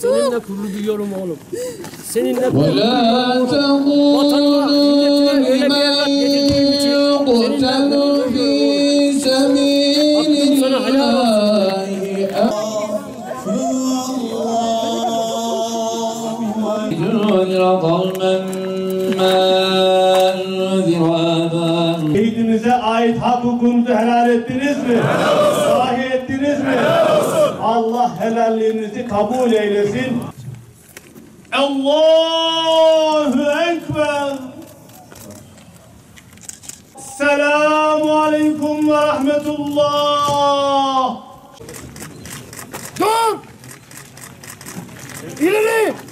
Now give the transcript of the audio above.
Seninle gurur duyuyorum oğlum. Seninle gurur duyuyorum. Vatanına, milletine öyle seninle gurur duyuyorum. Aklım. Allah. Şehidimize ait hak hukukunuzu helal ettiniz mi? Sahi ettiniz mi? Allah helalliğinizi kabul eylesin. Allahu Ekber. Selamu Aleyküm ve Rahmetullah. İleri!